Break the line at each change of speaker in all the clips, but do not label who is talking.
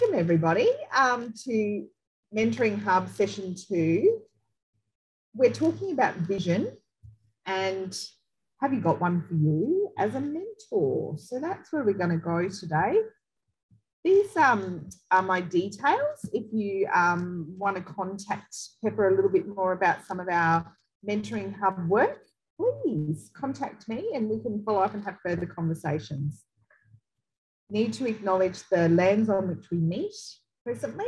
Welcome, everybody, um, to Mentoring Hub session two. We're talking about vision and have you got one for you as a mentor? So that's where we're going to go today. These um, are my details. If you um, want to contact PEPA a little bit more about some of our Mentoring Hub work, please contact me and we can follow up and have further conversations need to acknowledge the lands on which we meet presently.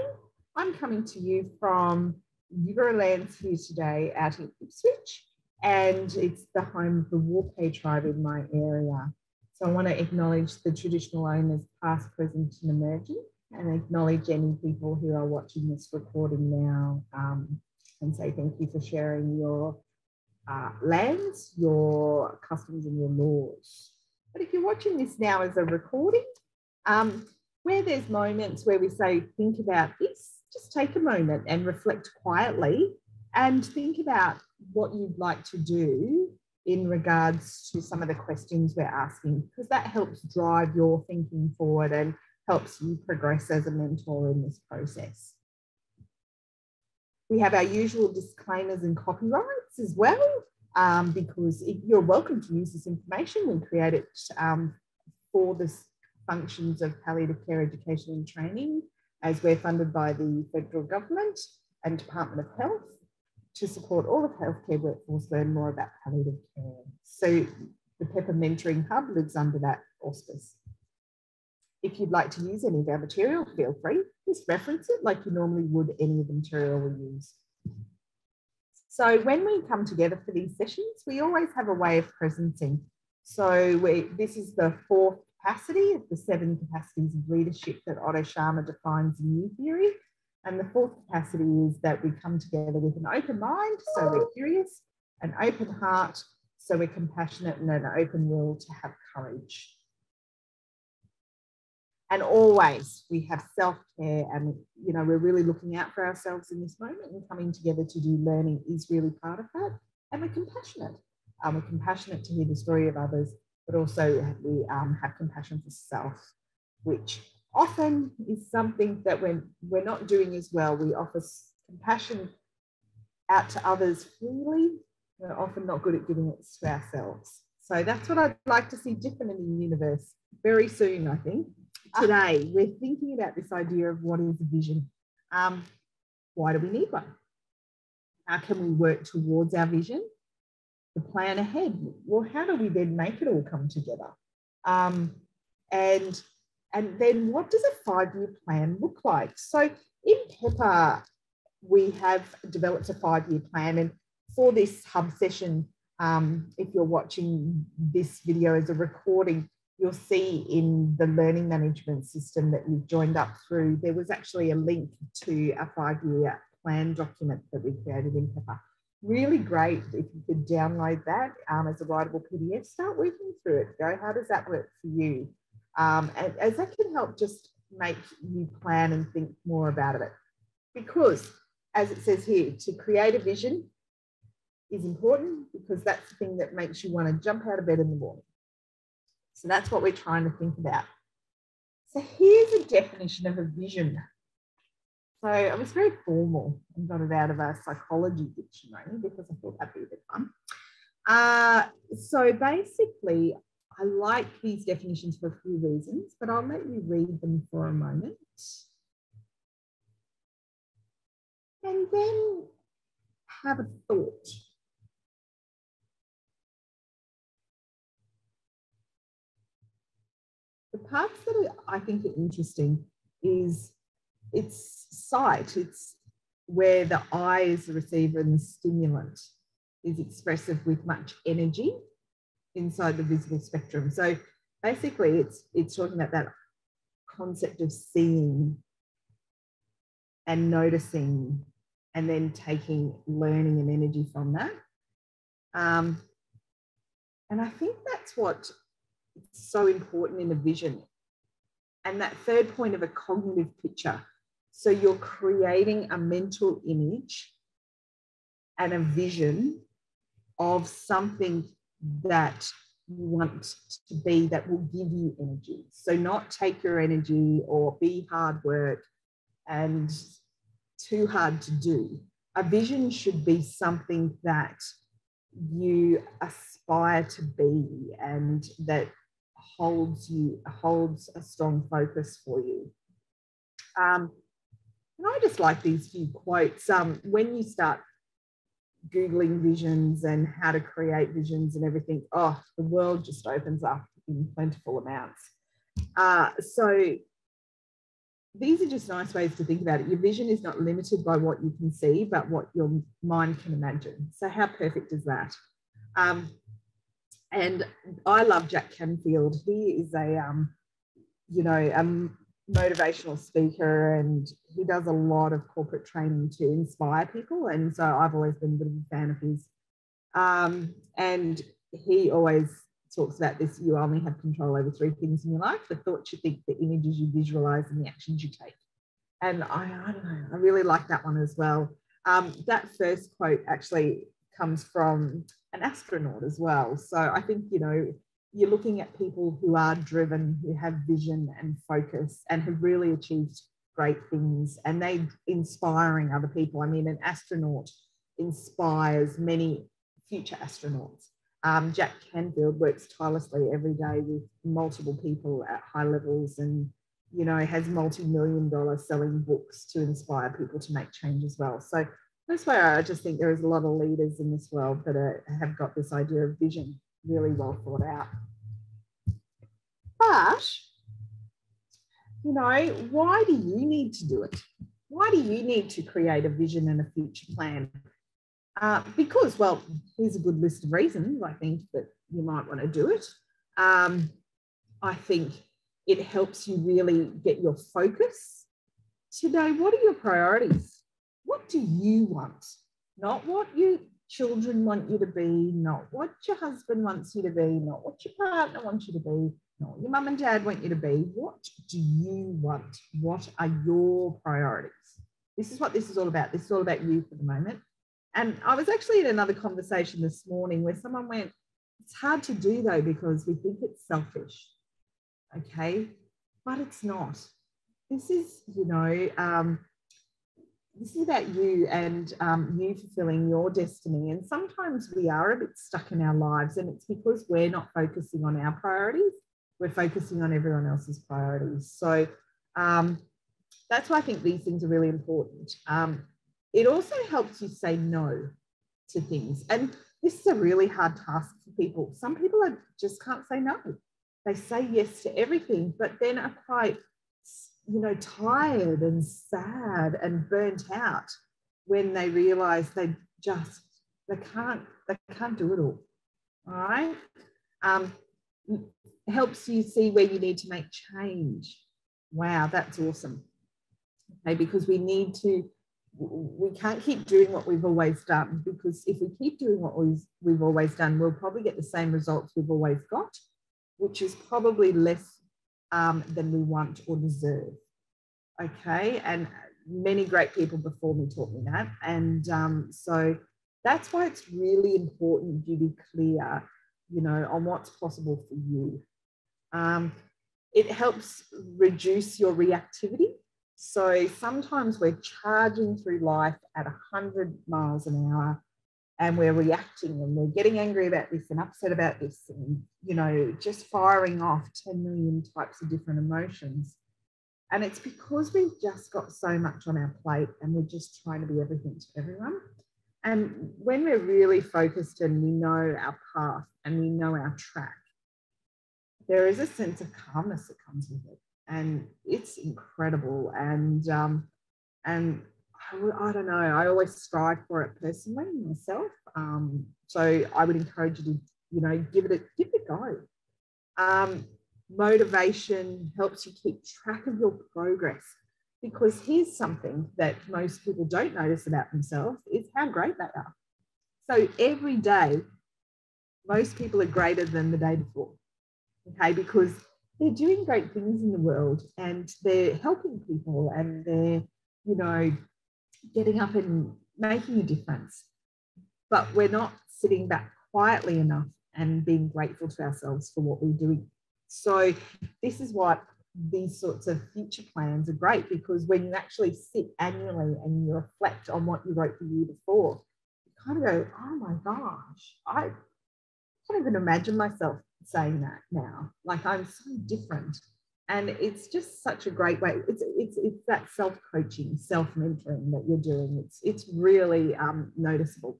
I'm coming to you from Euro Lands here today out in Ipswich, and it's the home of the Warpay tribe in my area. So I want to acknowledge the traditional owners, past, present, and emerging, and acknowledge any people who are watching this recording now um, and say thank you for sharing your uh, lands, your customs, and your laws. But if you're watching this now as a recording, um, where there's moments where we say, think about this, just take a moment and reflect quietly and think about what you'd like to do in regards to some of the questions we're asking, because that helps drive your thinking forward and helps you progress as a mentor in this process. We have our usual disclaimers and copyrights as well, um, because you're welcome to use this information We create it um, for this functions of palliative care education and training as we're funded by the federal government and Department of Health to support all of healthcare workforce learn more about palliative care. So the PEPA Mentoring Hub lives under that auspice. If you'd like to use any of our material, feel free. Just reference it like you normally would any of the material we use. So when we come together for these sessions, we always have a way of presencing. So we, this is the fourth capacity the seven capacities of leadership that Otto Scharmer defines in U theory. And the fourth capacity is that we come together with an open mind, so we're curious, an open heart, so we're compassionate, and an open will to have courage. And always we have self-care and you know we're really looking out for ourselves in this moment and coming together to do learning is really part of that. And we're compassionate. Um, we're compassionate to hear the story of others but also we um, have compassion for self, which often is something that when we're not doing as well, we offer compassion out to others freely. We're often not good at giving it to ourselves. So that's what I'd like to see different in the universe very soon, I think. Today, we're thinking about this idea of what is a vision. Um, why do we need one? How can we work towards our vision? The plan ahead. Well, how do we then make it all come together? Um, and and then what does a five-year plan look like? So in PEPA, we have developed a five-year plan, and for this hub session, um, if you're watching this video as a recording, you'll see in the learning management system that you've joined up through, there was actually a link to a five-year plan document that we created in PEPA really great if you could download that um, as a writable PDF, start working through it. Go, how does that work for you? Um, and as that can help just make you plan and think more about it. Because as it says here, to create a vision is important because that's the thing that makes you want to jump out of bed in the morning. So that's what we're trying to think about. So here's a definition of a vision. So I was very formal and got it out of a psychology dictionary because I thought that'd be a bit fun. Uh, so basically, I like these definitions for a few reasons, but I'll let you read them for a moment. And then have a thought. The parts that I think are interesting is it's sight, it's where the eye is the receiver and the stimulant is expressive with much energy inside the visible spectrum. So basically it's it's talking about that concept of seeing and noticing and then taking learning and energy from that. Um, and I think that's what is so important in a vision. And that third point of a cognitive picture so you're creating a mental image and a vision of something that you want to be that will give you energy. So, not take your energy or be hard work and too hard to do. A vision should be something that you aspire to be and that holds you holds a strong focus for you. Um, and I just like these few quotes. Um, when you start Googling visions and how to create visions and everything, oh, the world just opens up in plentiful amounts. Uh, so these are just nice ways to think about it. Your vision is not limited by what you can see, but what your mind can imagine. So, how perfect is that? Um, and I love Jack Canfield. He is a, um, you know, a motivational speaker and he does a lot of corporate training to inspire people. And so I've always been a bit of a fan of his. Um, and he always talks about this you only have control over three things in your life the thoughts you think, the images you visualize, and the actions you take. And I, I don't know, I really like that one as well. Um, that first quote actually comes from an astronaut as well. So I think, you know, you're looking at people who are driven, who have vision and focus and have really achieved great things and they inspiring other people. I mean, an astronaut inspires many future astronauts. Um, Jack Canfield works tirelessly every day with multiple people at high levels and, you know, has multi-million dollar selling books to inspire people to make change as well. So that's why I just think there is a lot of leaders in this world that are, have got this idea of vision really well thought out. But, you know, why do you need to do it? Why do you need to create a vision and a future plan? Uh, because, well, here's a good list of reasons I think that you might want to do it. Um, I think it helps you really get your focus Today, what are your priorities? What do you want? Not what you children want you to be, not what your husband wants you to be, not what your partner wants you to be, not your mum and dad want you to be. What do you want? What are your priorities? This is what this is all about. This is all about you for the moment. And I was actually in another conversation this morning where someone went, It's hard to do though because we think it's selfish. Okay. But it's not. This is, you know, um, this is about you and um, you fulfilling your destiny. And sometimes we are a bit stuck in our lives, and it's because we're not focusing on our priorities, we're focusing on everyone else's priorities. So um, that's why I think these things are really important. Um, it also helps you say no to things. And this is a really hard task for people. Some people are, just can't say no. They say yes to everything, but then are quite you know, tired and sad and burnt out when they realize they just they can't they can't do it all. All right. Um, helps you see where you need to make change. Wow, that's awesome. Okay, because we need to we can't keep doing what we've always done because if we keep doing what we've, we've always done, we'll probably get the same results we've always got, which is probably less um, than we want or deserve. Okay, and many great people before me taught me that. And um, so that's why it's really important you be clear, you know, on what's possible for you. Um, it helps reduce your reactivity. So sometimes we're charging through life at 100 miles an hour and we're reacting and we're getting angry about this and upset about this and you know just firing off 10 million types of different emotions. And it's because we've just got so much on our plate and we're just trying to be everything to everyone. And when we're really focused and we know our path and we know our track there is a sense of calmness that comes with it. And it's incredible. And um, and I, I, don't know. I always strive for it personally myself. Um, so I would encourage you to, you know, give it a give it a go. Um, motivation helps you keep track of your progress because here's something that most people don't notice about themselves is how great they are. So every day, most people are greater than the day before. Okay, because they're doing great things in the world and they're helping people and they're, you know, getting up and making a difference. But we're not sitting back quietly enough and being grateful to ourselves for what we're doing. So, this is what these sorts of future plans are great because when you actually sit annually and you reflect on what you wrote the year before, you kind of go, oh my gosh, I can't even imagine myself saying that now. Like I'm so different. And it's just such a great way. It's it's it's that self-coaching, self-mentoring that you're doing. It's it's really um, noticeable.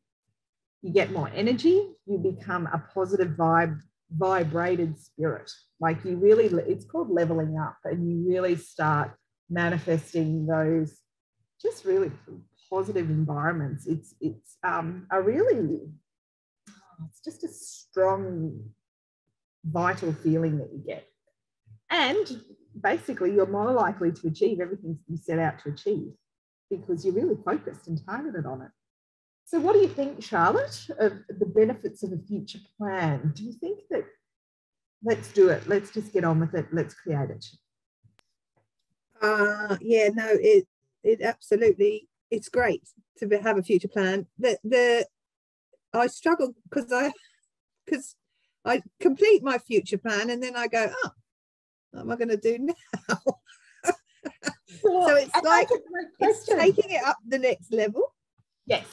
You get more energy, you become a positive vibe, vibrated spirit. Like you really, it's called leveling up, and you really start manifesting those just really positive environments. It's it's um, a really it's just a strong, vital feeling that you get. And basically, you're more likely to achieve everything you set out to achieve because you're really focused and targeted on it. So, what do you think, Charlotte, of the benefits of a future plan? Do you think that let's do it, let's just get on with it, let's create it?
Uh, yeah, no, it it absolutely it's great to have a future plan. The the I struggle because I because I complete my future plan and then I go, oh, what am I going to do now? so it's like it's taking it up the next level.
Yes.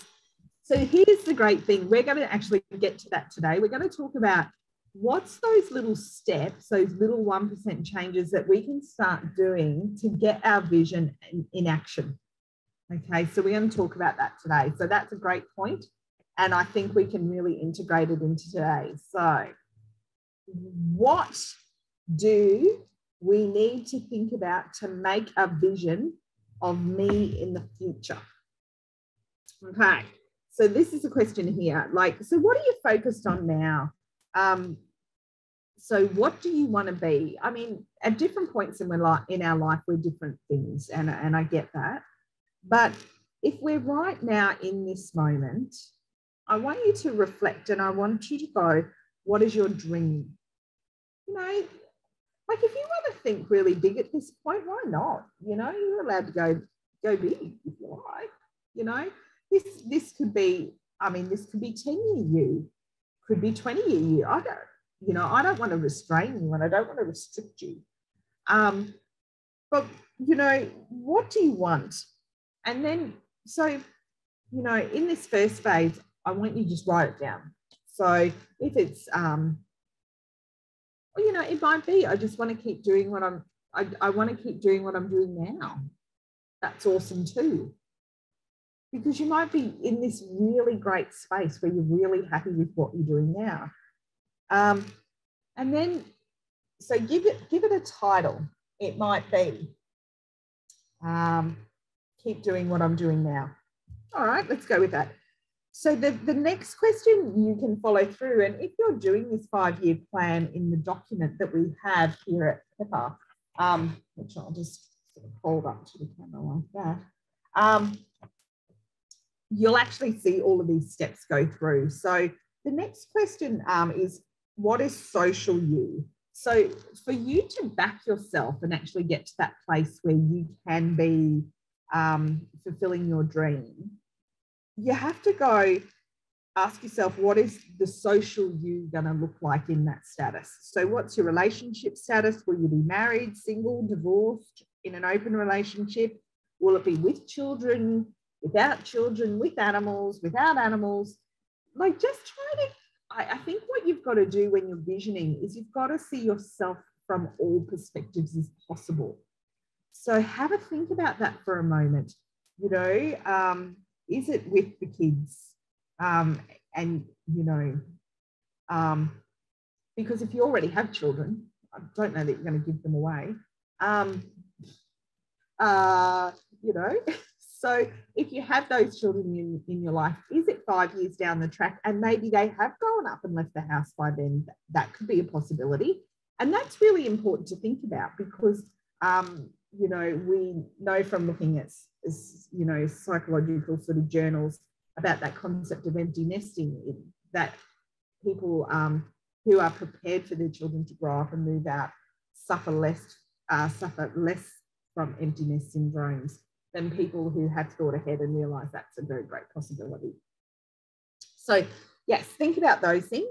So here's the great thing. We're going to actually get to that today. We're going to talk about what's those little steps, those little 1% changes that we can start doing to get our vision in, in action. Okay, so we're going to talk about that today. So that's a great point. And I think we can really integrate it into today. So, what do we need to think about to make a vision of me in the future? Okay, so this is a question here. Like, so what are you focused on now? Um, so what do you want to be? I mean, at different points in, life, in our life, we're different things, and, and I get that. But if we're right now in this moment, I want you to reflect and I want you to go, what is your dream? You know, like if you want to think really big at this point, why not? You know, you're allowed to go go big if you like. You know, this this could be, I mean, this could be 10 year you, could be 20 year you. I don't, you know, I don't want to restrain you and I don't want to restrict you. Um, but you know, what do you want? And then so, you know, in this first phase, I want you to just write it down. So if it's, um, well, you know, it might be, I just want to keep doing what I'm, I, I want to keep doing what I'm doing now. That's awesome too. Because you might be in this really great space where you're really happy with what you're doing now. Um, and then, so give it, give it a title. It might be, um, keep doing what I'm doing now. All right, let's go with that. So the, the next question you can follow through, and if you're doing this five-year plan in the document that we have here at PEPA, um, which I'll just sort of hold up to the camera like that, um, you'll actually see all of these steps go through. So the next question um, is, what is social you? So for you to back yourself and actually get to that place where you can be um, fulfilling your dream, you have to go ask yourself what is the social you going to look like in that status? So what's your relationship status? Will you be married single divorced in an open relationship? Will it be with children without children with animals without animals? Like just try to I, I think what you've got to do when you're visioning is you've got to see yourself from all perspectives as possible. So have a think about that for a moment you know um, is it with the kids? Um, and, you know, um, because if you already have children, I don't know that you're going to give them away. Um, uh, you know, so if you have those children in, in your life, is it five years down the track and maybe they have grown up and left the house by then? That could be a possibility. And that's really important to think about because um, you know, we know from looking at, you know, psychological sort of journals about that concept of empty nesting that people um, who are prepared for their children to grow up and move out suffer less, uh, suffer less from empty nest syndromes than people who have thought ahead and realize that's a very great possibility. So yes, think about those things.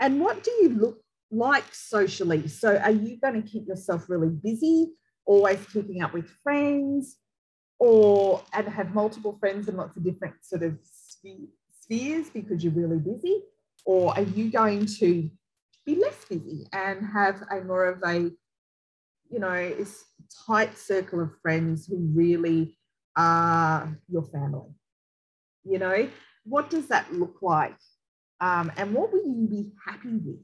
And what do you look like socially? So, are you going to keep yourself really busy, always keeping up with friends, or and have multiple friends and lots of different sort of spheres because you're really busy? Or are you going to be less busy and have a more of a, you know, tight circle of friends who really are your family? You know, what does that look like? Um, and what will you be happy with?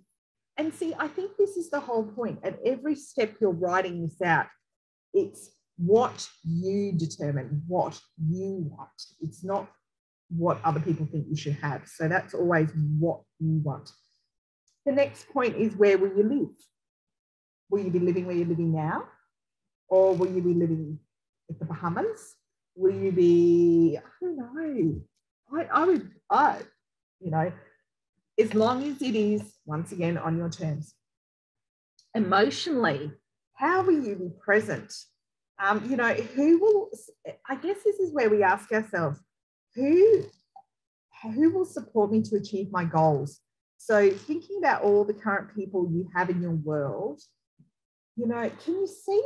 And see, I think this is the whole point. At every step you're writing this out, it's what you determine, what you want. It's not what other people think you should have. So that's always what you want. The next point is where will you live? Will you be living where you're living now? Or will you be living in the Bahamas? Will you be, I don't know. I, I would, I, you know, as long as it is, once again, on your terms. Emotionally, how will you be present? Um, you know, who will, I guess this is where we ask ourselves, who, who will support me to achieve my goals? So thinking about all the current people you have in your world, you know, can you see,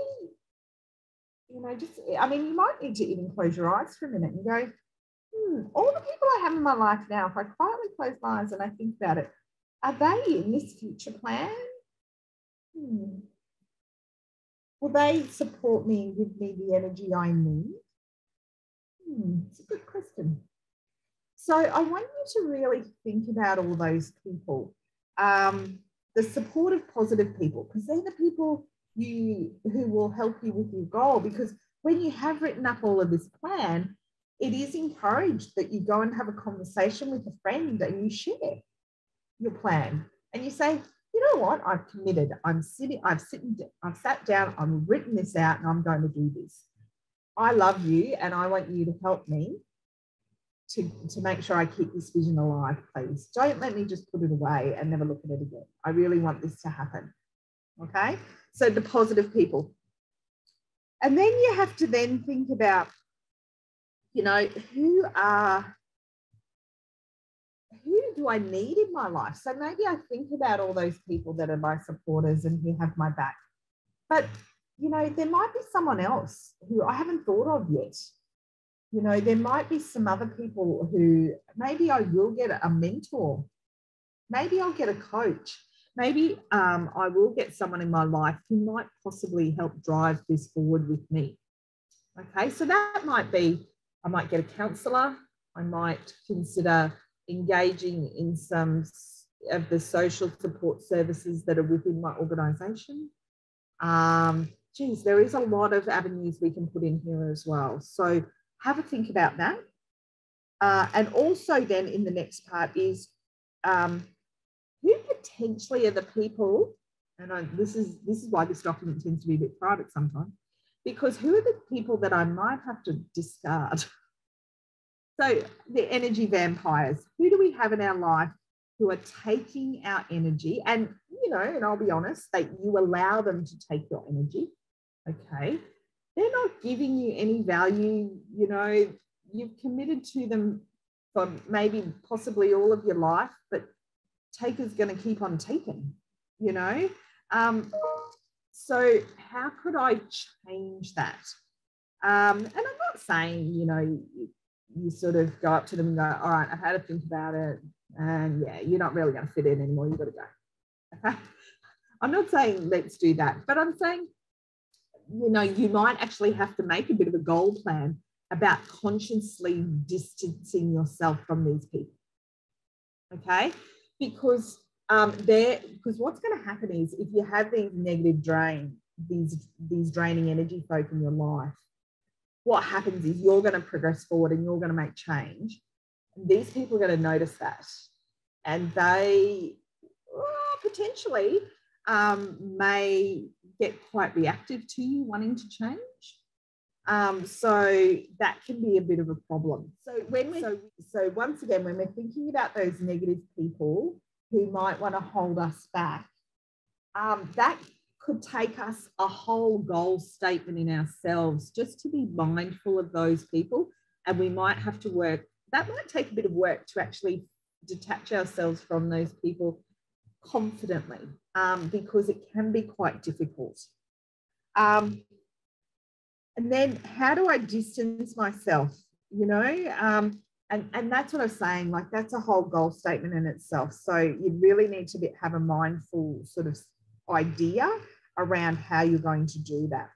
you know, just, I mean, you might need to even close your eyes for a minute and go, hmm, all the people I have in my life now, if I quietly close my eyes and I think about it, are they in this future plan? Hmm. Will they support me and give me the energy I need? Hmm, it's a good question. So I want you to really think about all those people, um, the supportive, positive people, because they're the people you who will help you with your goal. Because when you have written up all of this plan, it is encouraged that you go and have a conversation with a friend and you share your plan and you say, you know what, I've committed. I'm sitting, I've sitting, I've sat down, I've written this out, and I'm going to do this. I love you and I want you to help me to, to make sure I keep this vision alive, please. Don't let me just put it away and never look at it again. I really want this to happen. Okay. So the positive people. And then you have to then think about you know, who are do I need in my life? So maybe I think about all those people that are my supporters and who have my back. But you know, there might be someone else who I haven't thought of yet. You know, there might be some other people who maybe I will get a mentor. Maybe I'll get a coach. Maybe um, I will get someone in my life who might possibly help drive this forward with me. Okay, so that might be I might get a counsellor. I might consider engaging in some of the social support services that are within my organisation. Um, geez, there is a lot of avenues we can put in here as well. So have a think about that. Uh, and also then in the next part is um, who potentially are the people, and I, this is this is why this document tends to be a bit private sometimes, because who are the people that I might have to discard? So, the energy vampires, who do we have in our life who are taking our energy? And, you know, and I'll be honest, that you allow them to take your energy. Okay. They're not giving you any value. You know, you've committed to them for maybe possibly all of your life, but taker's going to keep on taking, you know? Um, so, how could I change that? Um, and I'm not saying, you know, you sort of go up to them and go, all right, I've had to think about it. And yeah, you're not really going to fit in anymore. You've got to go. I'm not saying let's do that, but I'm saying, you know, you might actually have to make a bit of a goal plan about consciously distancing yourself from these people. Okay. Because um, there, because what's going to happen is if you have these negative drain, these these draining energy folk in your life, what happens is you're going to progress forward and you're going to make change. And these people are going to notice that. And they well, potentially um, may get quite reactive to you wanting to change. Um, so that can be a bit of a problem. So when we so, so once again, when we're thinking about those negative people who might want to hold us back, um, that could take us a whole goal statement in ourselves just to be mindful of those people. And we might have to work, that might take a bit of work to actually detach ourselves from those people confidently um, because it can be quite difficult. Um, and then how do I distance myself? You know, um, and, and that's what I'm saying. Like that's a whole goal statement in itself. So you really need to be, have a mindful sort of idea around how you're going to do that.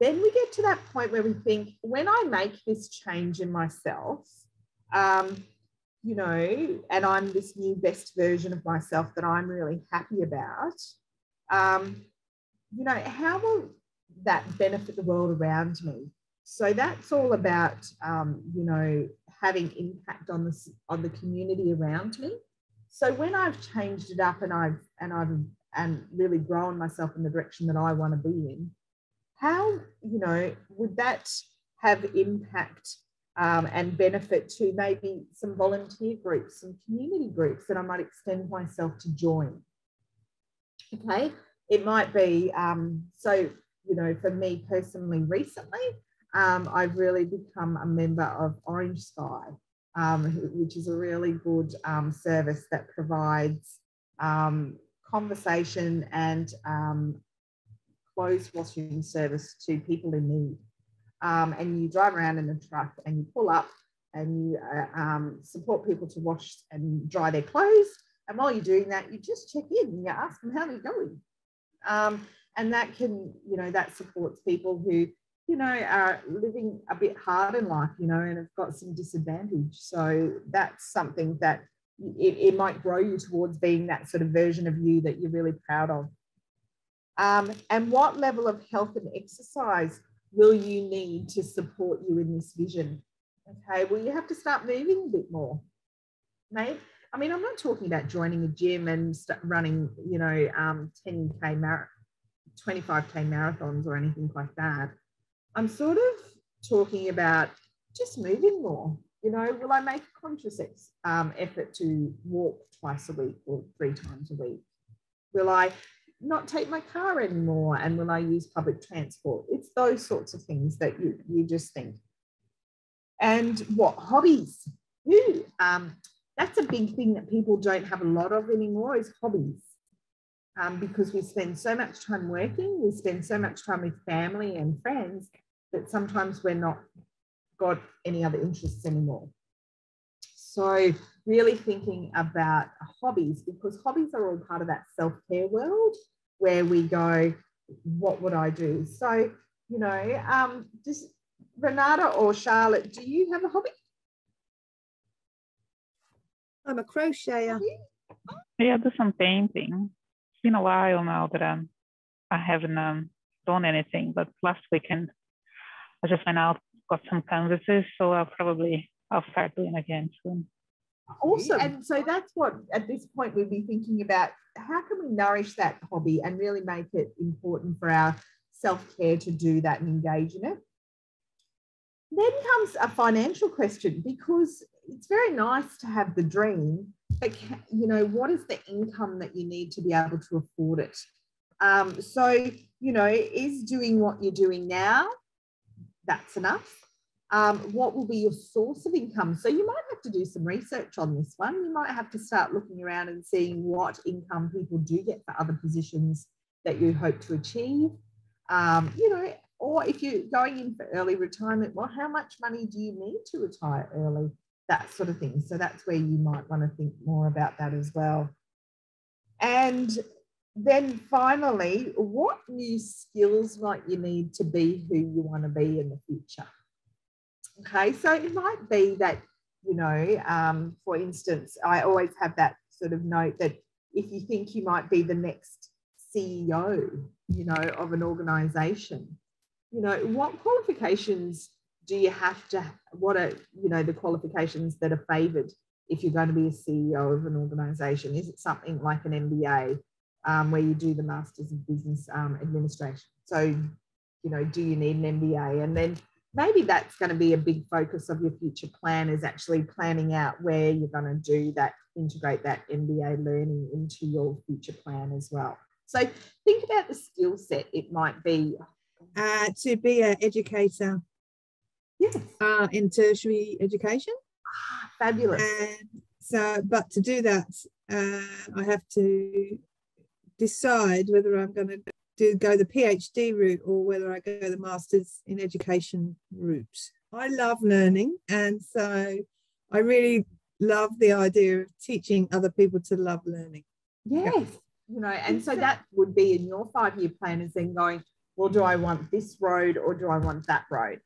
Then we get to that point where we think, when I make this change in myself, um, you know, and I'm this new best version of myself that I'm really happy about, um, you know, how will that benefit the world around me? So that's all about, um, you know, having impact on the on the community around me. So when I've changed it up and I've and I've and really growing myself in the direction that I want to be in, how you know would that have impact um, and benefit to maybe some volunteer groups, some community groups that I might extend myself to join. Okay, it might be um, so, you know, for me personally, recently, um, I've really become a member of Orange Sky, um, which is a really good um, service that provides um, conversation and clothes washing service to people in need um, and you drive around in a truck and you pull up and you uh, um, support people to wash and dry their clothes. And while you're doing that, you just check in and you ask them how they're going. Um, and that can, you know, that supports people who, you know, are living a bit hard in life, you know, and have got some disadvantage. So that's something that it, it might grow you towards being that sort of version of you that you're really proud of. Um, and what level of health and exercise will you need to support you in this vision? Okay, well, you have to start moving a bit more. Mate, I mean, I'm not talking about joining a gym and running, you know, um, 10K, mar- 25K marathons or anything like that. I'm sort of talking about just moving more. You know, will I make a conscious um, effort to walk twice a week or three times a week? Will I not take my car anymore and will I use public transport? It's those sorts of things that you, you just think. And what hobbies? Ooh, um, that's a big thing that people don't have a lot of anymore is hobbies. Um, because we spend so much time working, we spend so much time with family and friends that sometimes we're not got any other interests anymore. So really thinking about hobbies because hobbies are all part of that self-care world where we go, what would I do? So, you know, um, just Renata or Charlotte, do you have a hobby?
I'm a crocheter.
Yeah, I do some painting. It's been a while now that um, I haven't um, done anything, but last weekend I just went out, got some canvases, so I'll probably I'll start doing again soon.
Awesome. And so that's what at this point we'd be thinking about how can we nourish that hobby and really make it important for our self-care to do that and engage in it. Then comes a financial question because it's very nice to have the dream, but you know, what is the income that you need to be able to afford it? Um, so, you know, is doing what you're doing now, that's enough um, what will be your source of income? So you might have to do some research on this one. You might have to start looking around and seeing what income people do get for other positions that you hope to achieve. Um, you know, or if you're going in for early retirement, well, how much money do you need to retire early? That sort of thing. So that's where you might want to think more about that as well. And then finally, what new skills might you need to be who you want to be in the future? Okay, so it might be that, you know, um, for instance, I always have that sort of note that if you think you might be the next CEO, you know, of an organization, you know, what qualifications do you have to, what are, you know, the qualifications that are favored if you're going to be a CEO of an organization? Is it something like an MBA um, where you do the Masters of Business um, Administration? So, you know, do you need an MBA? And then maybe that's going to be a big focus of your future plan is actually planning out where you're going to do that integrate that MBA learning into your future plan as well. So think about the skill set it might be.
Uh, to be an educator.
Yes.
Uh, in tertiary education.
Ah, fabulous.
And so but to do that uh, I have to decide whether I'm going to do go the PhD route or whether I go the Masters in Education route. I love learning, and so I really love the idea of teaching other people to love learning.
Yes, yeah. you know, and so that would be in your five-year plan is then going, well, do I want this road or do I want that road?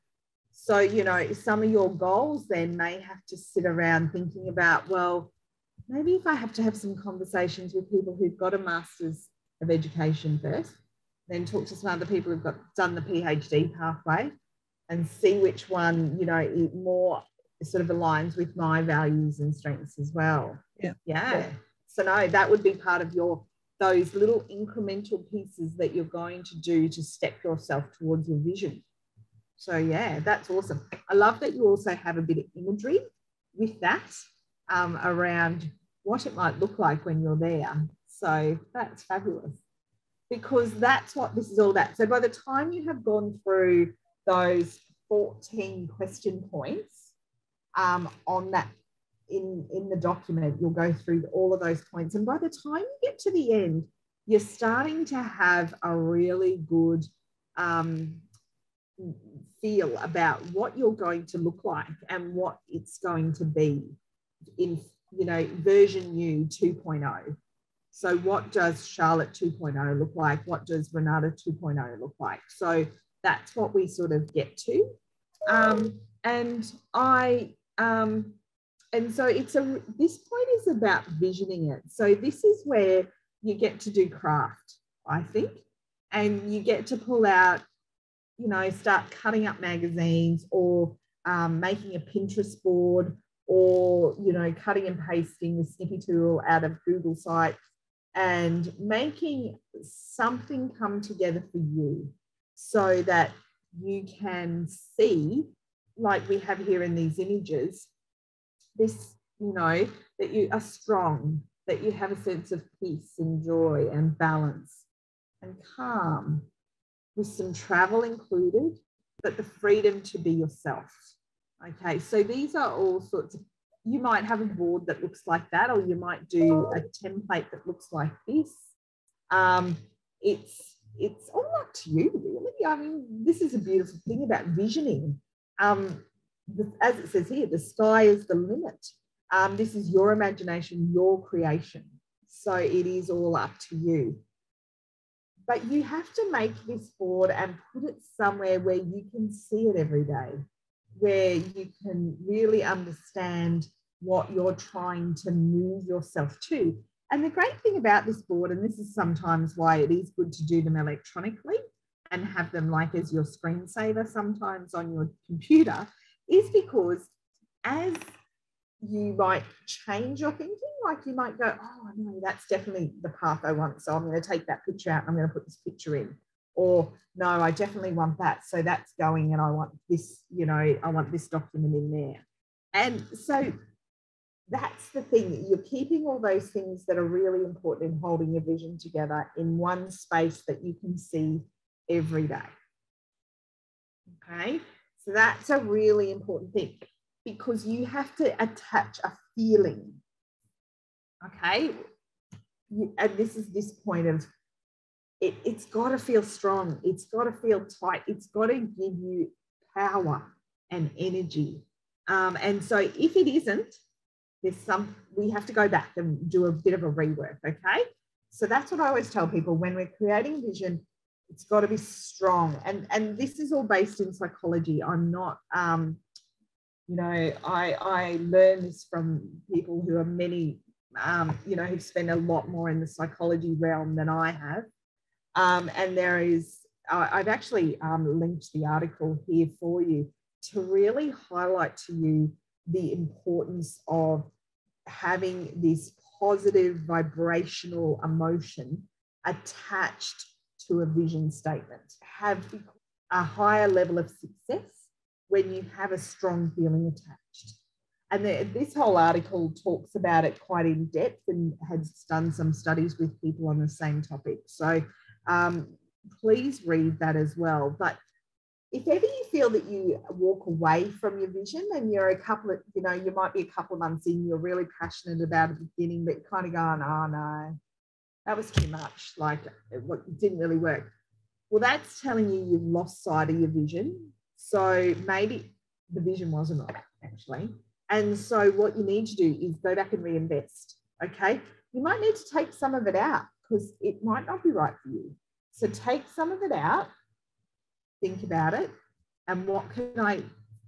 So, you know, some of your goals then may have to sit around thinking about, well, maybe if I have to have some conversations with people who've got a master's of education first, then talk to some other people who've got done the PhD pathway and see which one, you know, more sort of aligns with my values and strengths as well.
Yeah.
Yeah. yeah. So no, that would be part of your those little incremental pieces that you're going to do to step yourself towards your vision. So yeah, that's awesome. I love that you also have a bit of imagery with that um, around what it might look like when you're there. So that's fabulous because that's what this is all about. So by the time you have gone through those 14 question points um, on that in, in the document, you'll go through all of those points. And by the time you get to the end, you're starting to have a really good um, feel about what you're going to look like and what it's going to be in you know version you 2.0 so what does charlotte 2.0 look like? What does renata 2.0 look like? So that's what we sort of get to. Um, and i um, and so it's a this point is about visioning it. So this is where you get to do craft i think. And you get to pull out you know, start cutting up magazines or um, making a Pinterest board or, you know, cutting and pasting the snippy tool out of Google Sites and making something come together for you so that you can see, like we have here in these images, this, you know, that you are strong, that you have a sense of peace and joy and balance and calm with some travel included, but the freedom to be yourself. Okay, so these are all sorts of, you might have a board that looks like that, or you might do a template that looks like this. Um, it's it's all up to you, really. I mean, this is a beautiful thing about visioning. Um, as it says here, the sky is the limit. Um, this is your imagination, your creation. So it is all up to you. But you have to make this board and put it somewhere where you can see it every day, where you can really understand what you're trying to move yourself to. And the great thing about this board, and this is sometimes why it is good to do them electronically and have them like as your screensaver sometimes on your computer, is because as you might change your thinking. Like you might go, oh, no, that's definitely the path I want. So I'm going to take that picture out and I'm going to put this picture in. Or mm. no, I definitely want that. So that's going and I want this, you know, I want this document in there. And so that's the thing. You're keeping all those things that are really important in holding your vision together in one space that you can see every day. Okay. So that's a really important thing because you have to attach a feeling. Okay. And this is this point of it, it's got to feel strong. It's got to feel tight. It's got to give you power and energy. Um, and so if it isn't, there's some, we have to go back and do a bit of a rework. Okay. So that's what I always tell people when we're creating vision, it's got to be strong. And, and this is all based in psychology. I'm not, um, you know, I, I learn this from people who are many, um, you know, who've spent a lot more in the psychology realm than I have. Um, and there is, I've actually um, linked the article here for you to really highlight to you the importance of having this positive vibrational emotion attached to a vision statement, have a higher level of success when you have a strong feeling attached. And the, this whole article talks about it quite in depth and has done some studies with people on the same topic. So um, please read that as well. But if ever you feel that you walk away from your vision and you're a couple of, you know, you might be a couple of months in, you're really passionate about the beginning, but kind of going, oh no, that was too much. Like it didn't really work. Well, that's telling you you've lost sight of your vision. So maybe the vision wasn't right, actually. And so what you need to do is go back and reinvest. Okay. You might need to take some of it out because it might not be right for you. So take some of it out think about it and what can I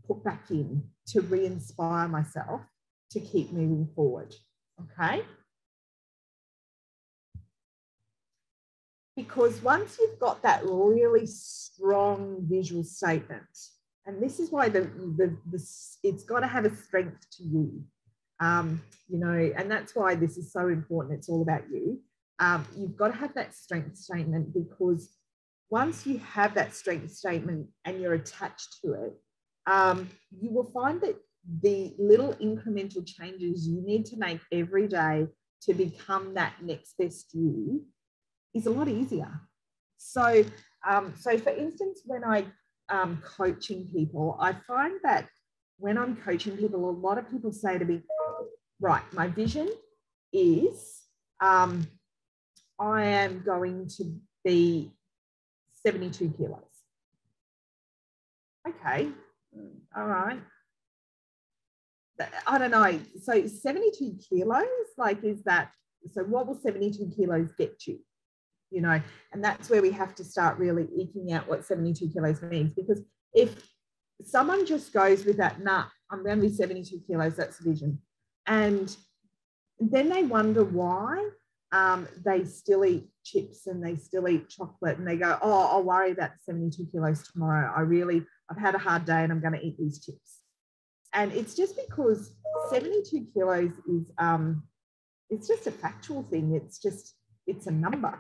put back in to re inspire myself to keep moving forward. Okay. Because once you've got that really strong visual statement, and this is why the, the, the it's got to have a strength to you, um, you know, and that's why this is so important. It's all about you. Um, you've got to have that strength statement because once you have that strength statement and you're attached to it, um, you will find that the little incremental changes you need to make every day to become that next best you is a lot easier. So, um, so for instance, when I um, coaching people, I find that when I'm coaching people, a lot of people say to me, "Right, my vision is um, I am going to be 72 kilos. Okay, all right. I don't know. So 72 kilos, like, is that so? What will 72 kilos get you? You know, and that's where we have to start really eking out what 72 kilos means. Because if someone just goes with that, nah, I'm going to be 72 kilos, that's the vision. And then they wonder why um, they still eat chips and they still eat chocolate and they go, oh, I'll worry about 72 kilos tomorrow. I really, I've had a hard day and I'm going to eat these chips. And it's just because 72 kilos is, um, it's just a factual thing. It's just, it's a number.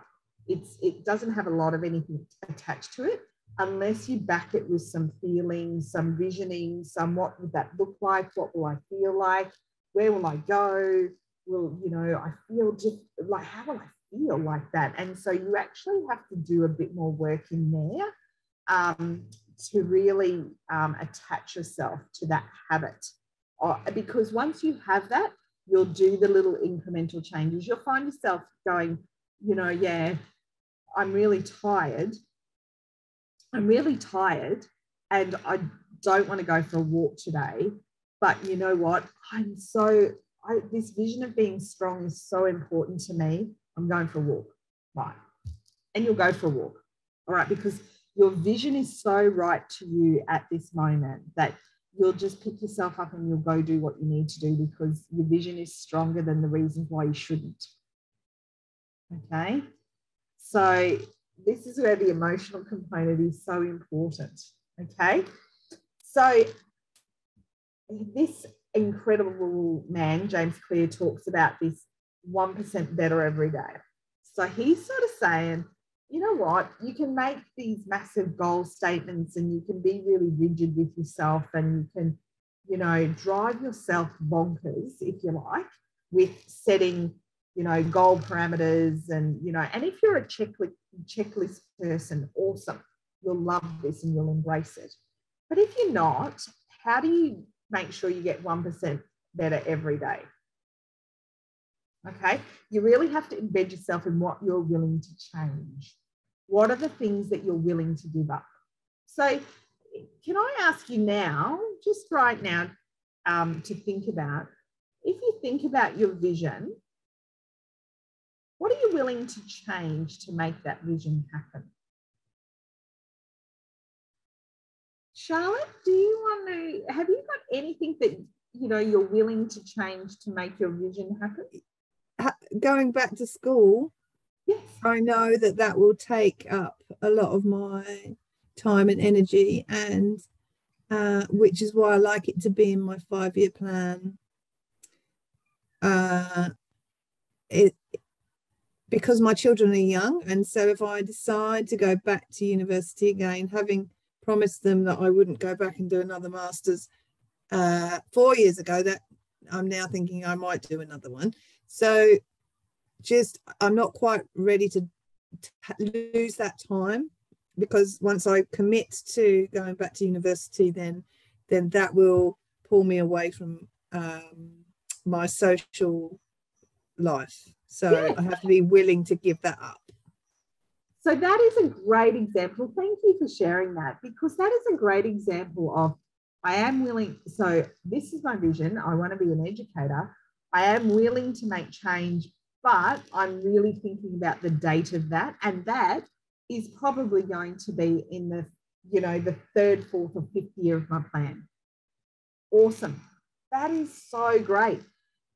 It's, it doesn't have a lot of anything attached to it unless you back it with some feelings, some visioning, some what would that look like? What will I feel like? Where will I go? Will, you know, I feel just like, how will I feel like that. And so you actually have to do a bit more work in there um, to really um, attach yourself to that habit. Uh, because once you have that, you'll do the little incremental changes. You'll find yourself going, you know, yeah, I'm really tired. I'm really tired and I don't want to go for a walk today. But you know what? I'm so, I, this vision of being strong is so important to me. I'm going for a walk. Right. And you'll go for a walk. All right. Because your vision is so right to you at this moment that you'll just pick yourself up and you'll go do what you need to do because your vision is stronger than the reasons why you shouldn't. Okay. So this is where the emotional component is so important. Okay. So this incredible man, James Clear, talks about this 1% better every day. So he's sort of saying, you know what, you can make these massive goal statements and you can be really rigid with yourself and you can, you know, drive yourself bonkers, if you like, with setting, you know, goal parameters and, you know, and if you're a checklist, checklist person, awesome, you'll love this and you'll embrace it. But if you're not, how do you make sure you get 1% better every day? Okay. You really have to embed yourself in what you're willing to change. What are the things that you're willing to give up? So, can I ask you now, just right now, um, to think about if you think about your vision, what are you willing to change to make that vision happen? Charlotte, do you want to have you got anything that you know you're willing to change to make your vision happen?
going back to school,
yes.
I know that that will take up a lot of my time and energy, and uh, which is why I like it to be in my five year plan. Uh, it because my children are young, and so if I decide to go back to university again, having promised them that I wouldn't go back and do another master's uh, four years ago, that I'm now thinking I might do another one. So just I'm not quite ready to lose that time because once I commit to going back to university, then then that will pull me away from um, my social life. So yeah. I have to be willing to give that up.
So that is a great example. Thank you for sharing that because that is a great example of I am willing. So this is my vision. I want to be an educator. I am willing to make change, but I'm really thinking about the date of that. And that is probably going to be in the, you know, the third, fourth, or fifth year of my plan. Awesome. That is so great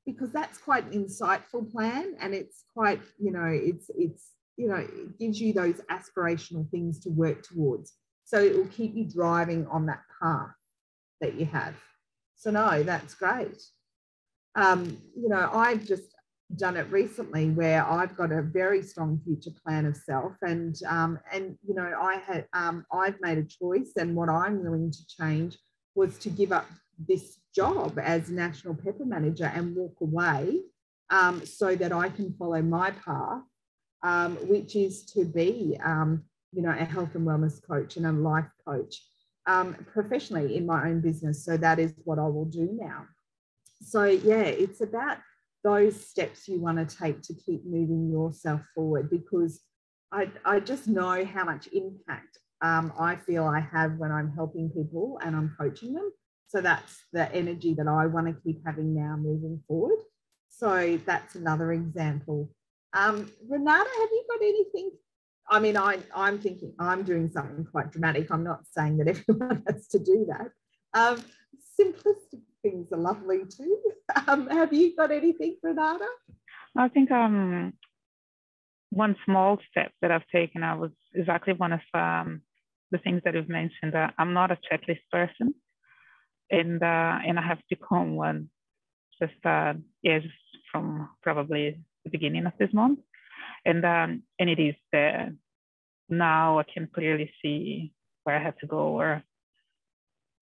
because that's quite an insightful plan and it's quite, you know, it's it's you know, it gives you those aspirational things to work towards. So it will keep you driving on that path that you have. So no, that's great. Um, you know, I've just done it recently where I've got a very strong future plan of self and um, and you know I had um, I've made a choice and what I'm willing to change was to give up this job as national PEPA manager and walk away um, so that I can follow my path um, which is to be um, you know a health and wellness coach and a life coach um, professionally in my own business so that is what I will do now so yeah it's about those steps you want to take to keep moving yourself forward because I, I just know how much impact um, I feel I have when I'm helping people and I'm coaching them. So that's the energy that I want to keep having now moving forward. So that's another example. Um, Renata, have you got anything? I mean, I, I'm thinking I'm doing something quite dramatic. I'm not saying that everyone has to do that. Um, simplistic things are lovely too. Um, have you got anything, Renata?
I think um, one small step that I've taken I was exactly one of um, the things that you've mentioned. Uh, I'm not a checklist person, and uh, and I have become one just uh, yeah, just from probably the beginning of this month, and um, and it is there now. I can clearly see where I have to go or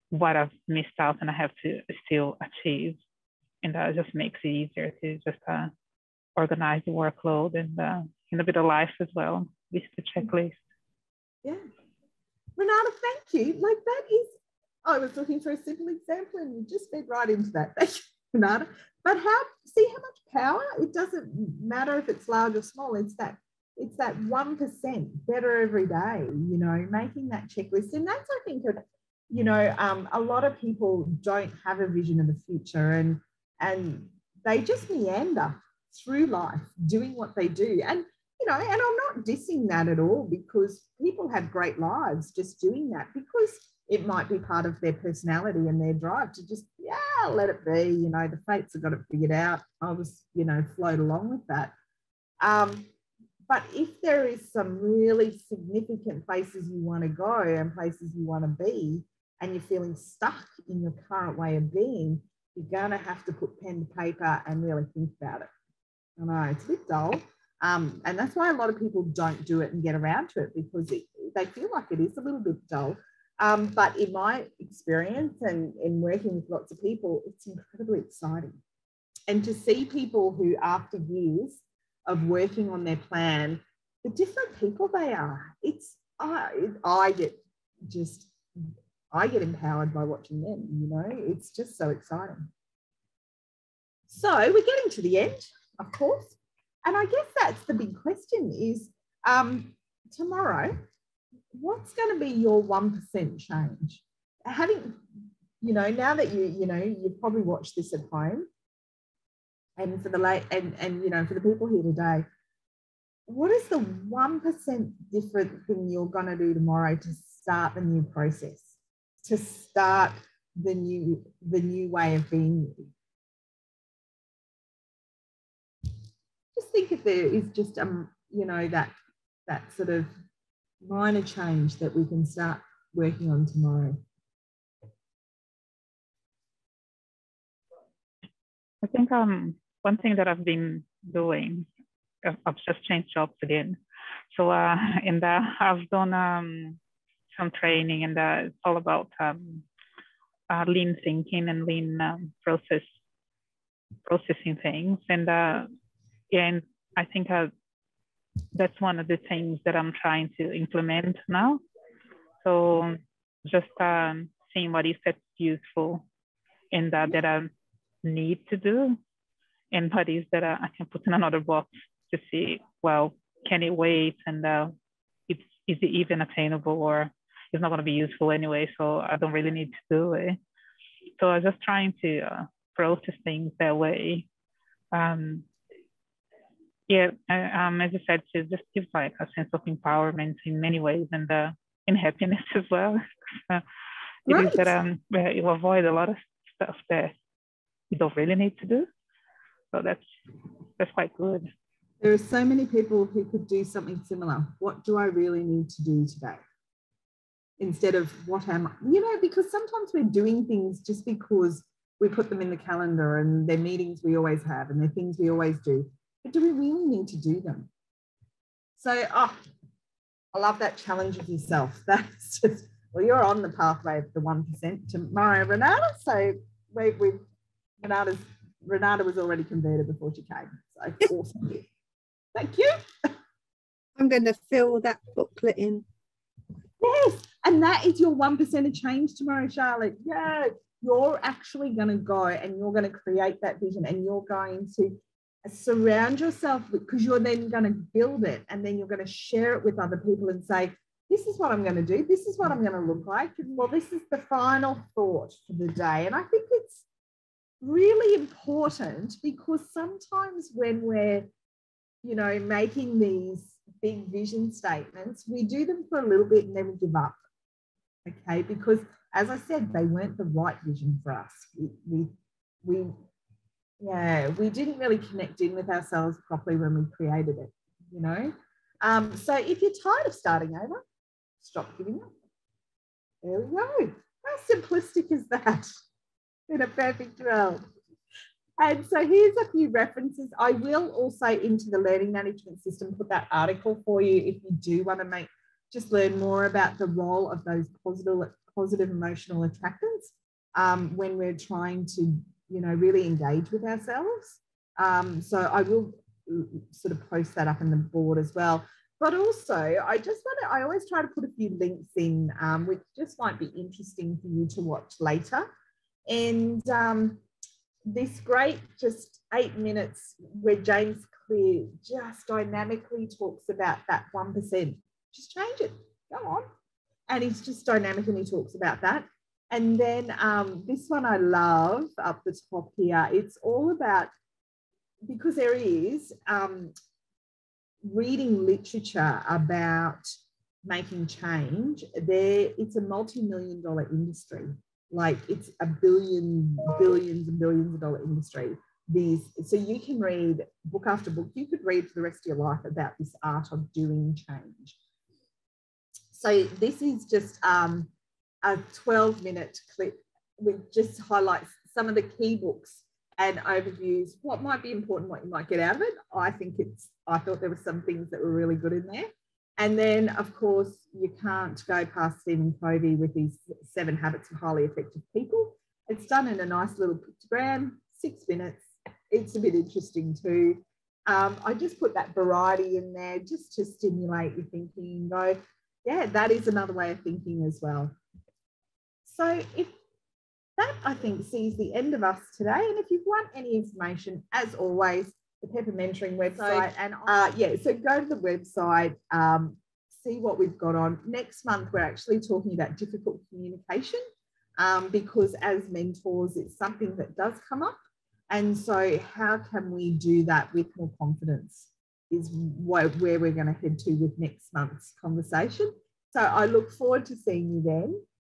what I've missed out and I have to still achieve. And that just makes it easier to just uh, organize the workload and, uh, and a bit of life as well with the checklist.
Yeah. Renata, thank you. Like that is, I was looking for a simple example and you just fed right into that. Thank you, Renata. But how, see how much power? It doesn't matter if it's large or small. It's that it's that 1% better every day, you know, making that checklist. And that's, I think, a, you know, um, a lot of people don't have a vision of the future and and they just meander through life doing what they do. And you know, and I'm not dissing that at all because people have great lives just doing that because it might be part of their personality and their drive to just, yeah, let it be. You know, the fates have got it figured out. I was, you know, float along with that. Um, but if there is some really significant places you want to go and places you want to be, and you're feeling stuck in your current way of being, you're going to have to put pen to paper and really think about it. I know it's a bit dull. Um, and that's why a lot of people don't do it and get around to it because it, they feel like it is a little bit dull. Um, but in my experience and in working with lots of people, it's incredibly exciting. And to see people who, after years of working on their plan, the different people they are, it's I, I get just I get empowered by watching them, you know, it's just so exciting. So we're getting to the end, of course. And I guess that's the big question is um, tomorrow, what's going to be your 1% change? Having, you know, now that you, you know, you've probably watched this at home and for the late and, and, you know, for the people here today, what is the 1% different thing you're going to do tomorrow to start the new process? to start the new the new way of being just think if there is just um you know that that sort of minor change that we can start working on tomorrow
i think um one thing that i've been doing i've just changed jobs again so uh in that i've done um some training, and uh, it's all about um, uh, lean thinking and lean um, process processing things. And uh, yeah, and I think uh, that's one of the things that I'm trying to implement now. So just um, seeing what is that's useful and that that I need to do and what is that I can put in another box to see, well, can it wait and uh, it's, is it even attainable or it's not going to be useful anyway, so I don't really need to do it. So I was just trying to uh, process things that way. Um, yeah, um, as I said, it just gives like a sense of empowerment in many ways and uh, in happiness as well. uh, it right. is that um, you avoid a lot of stuff that you don't really need to do. So that's that's quite good.
There are so many people who could do something similar. What do I really need to do today? Instead of what am I, you know, because sometimes we're doing things just because we put them in the calendar and they're meetings we always have and they're things we always do. But do we really need to do them? So, oh, I love that challenge of yourself. That's just, well, you're on the pathway of the 1% tomorrow, Renata. So we, we Renata's, Renata was already converted before she came. So awesome. Thank you.
I'm going to fill that booklet in.
Yes. And that is your 1% of change tomorrow, Charlotte. Yeah. You're actually going to go and you're going to create that vision and you're going to surround yourself because you're then going to build it and then you're going to share it with other people and say, this is what I'm going to do. This is what I'm going to look like. And well, this is the final thought for the day. And I think it's really important because sometimes when we're you know, making these big vision statements, we do them for a little bit and then we give up. Okay, because as I said, they weren't the right vision for us. We, we, we yeah, we didn't really connect in with ourselves properly when we created it, you know. Um, so if you're tired of starting over, stop giving up. There we go. How simplistic is that in a perfect world? And so here's a few references. I will also into the learning management system put that article for you if you do want to make just learn more about the role of those positive positive emotional attractants um, when we're trying to you know really engage with ourselves. Um, so I will sort of post that up in the board as well. But also, I just want to, I always try to put a few links in, um, which just might be interesting for you to watch later. And um, this great just eight minutes where James Clear just dynamically talks about that 1%. Just change it. Go on. And he's just dynamic and he talks about that. And then um, this one I love up the top here. It's all about, because there is um, reading literature about making change, there it's a multi-million dollar industry. Like it's a billion billions and billions of dollar industry. These so you can read book after book. You could read for the rest of your life about this art of doing change. So this is just um, a 12 minute clip which just highlights some of the key books and overviews what might be important what you might get out of it i think it's i thought there were some things that were really good in there and then, of course, you can't go past Stephen Covey with his seven habits of highly effective people. It's done in a nice little pictogram, six minutes. It's a bit interesting too. Um, I just put that variety in there just to stimulate your thinking and go, yeah, that is another way of thinking as well. So if that I think sees the end of us today. And if you want any information, as always, the PEPA Mentoring website. And uh, yeah, so go to the website, um, see what we've got on. Next month, we're actually talking about difficult communication um, because as mentors, it's something that does come up. And so, how can we do that with more confidence? Is where we're going to head to with next month's conversation. So, I look forward to seeing you then.